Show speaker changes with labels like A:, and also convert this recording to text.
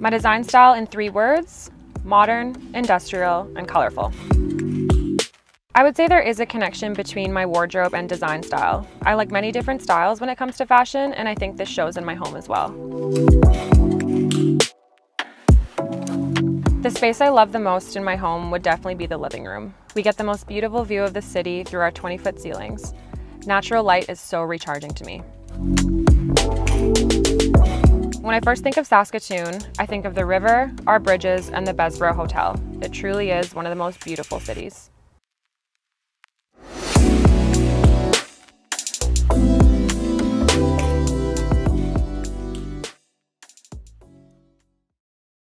A: My design style in three words, modern, industrial, and colorful. I would say there is a connection between my wardrobe and design style. I like many different styles when it comes to fashion, and I think this shows in my home as well. The space I love the most in my home would definitely be the living room. We get the most beautiful view of the city through our 20 foot ceilings. Natural light is so recharging to me. When I first think of Saskatoon, I think of the river, our bridges, and the Bessborough Hotel. It truly is one of the most beautiful cities.